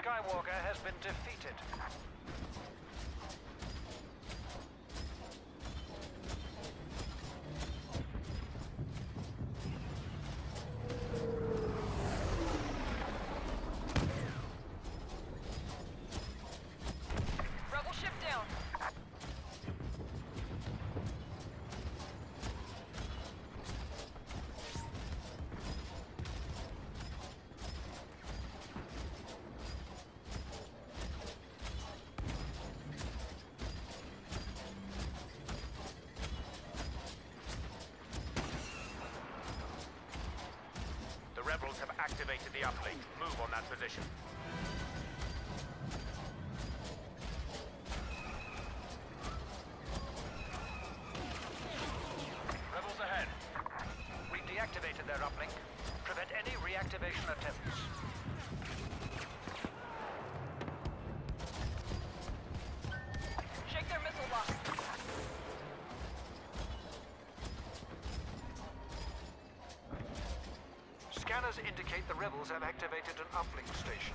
Skywalker has been defeated. Activated the uplink. Move on that position. Indicate the rebels have activated an uplink station.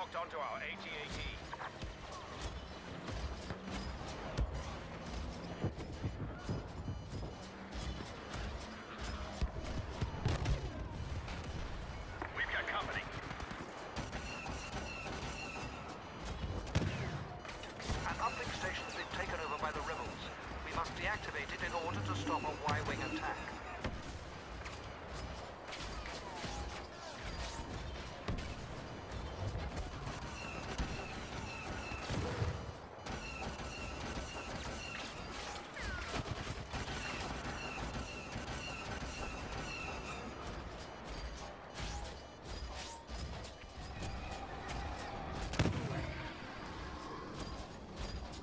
locked onto our AT-AT.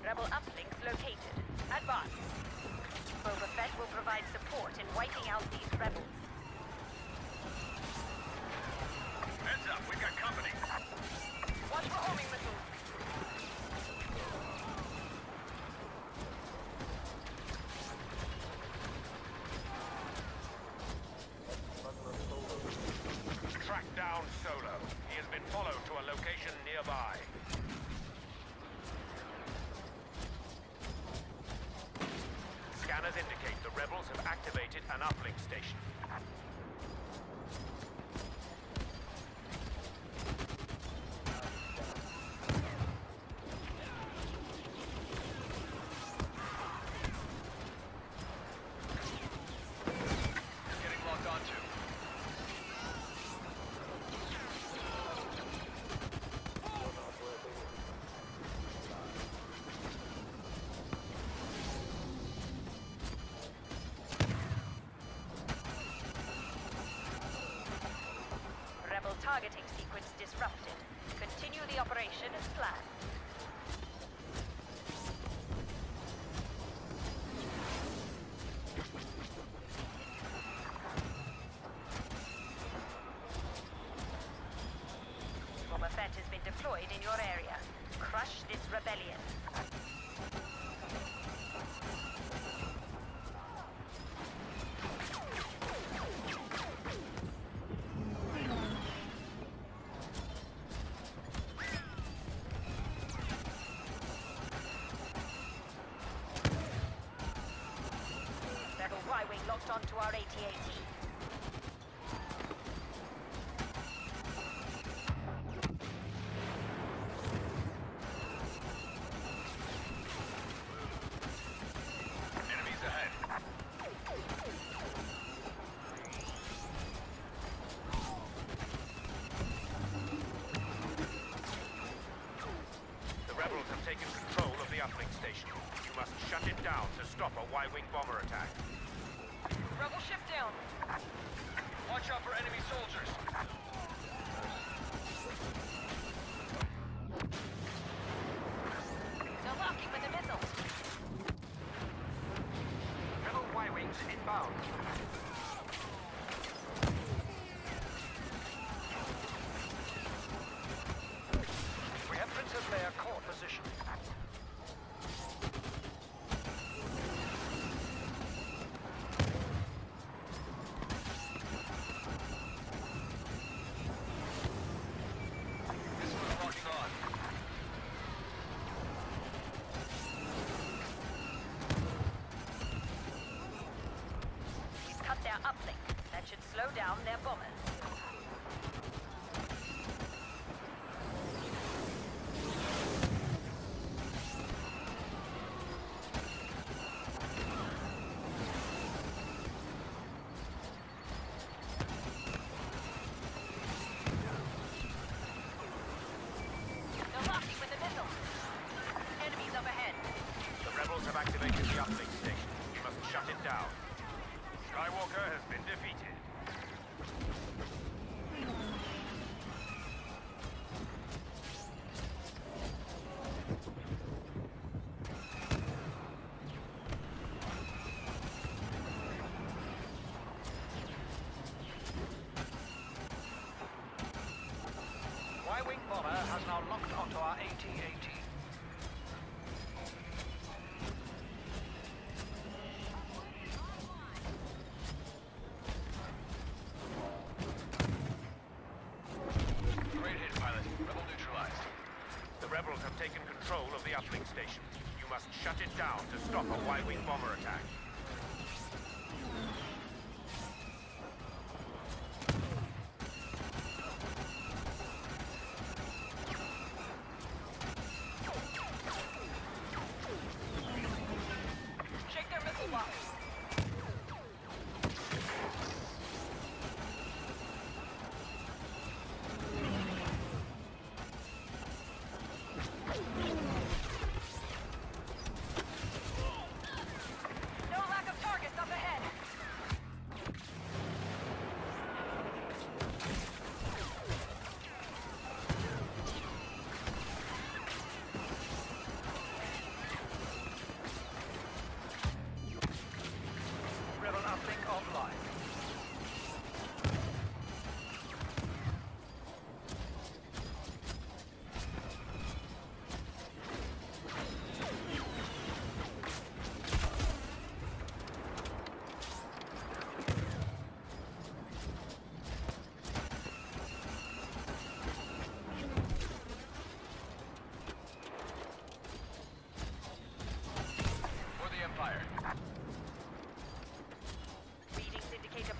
Rebel uplinks located. Advance. Boba Fett will provide support in wiping out these an uplink station. disrupted. Continue the operation as planned. Boba Fett has been deployed in your area. Crush this rebellion. Locked onto our AT-AT. Enemies ahead. The rebels have taken control of the uplink station. You must shut it down to stop a Y-wing bomber attack. Rebel ship down. Watch out for enemy soldiers. Down their bombers. Bomber has now locked onto our AT-AT. Great hit, pilot. Rebel neutralized. The rebels have taken control of the uplink station. You must shut it down to stop a Y-wing bomber attack.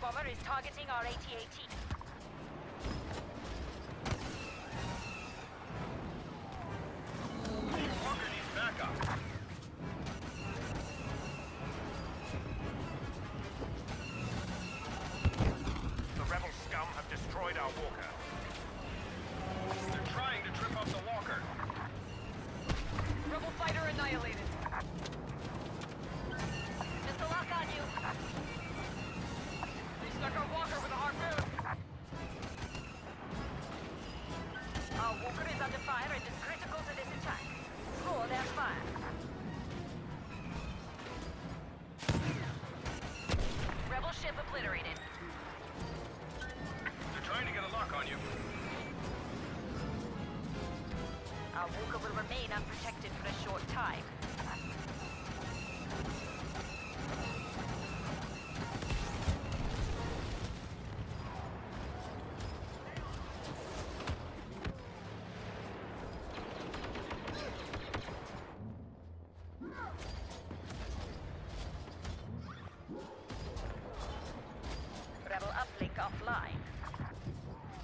Bomber is targeting our AT-AT. Remain unprotected for a short time. Rebel uplink offline.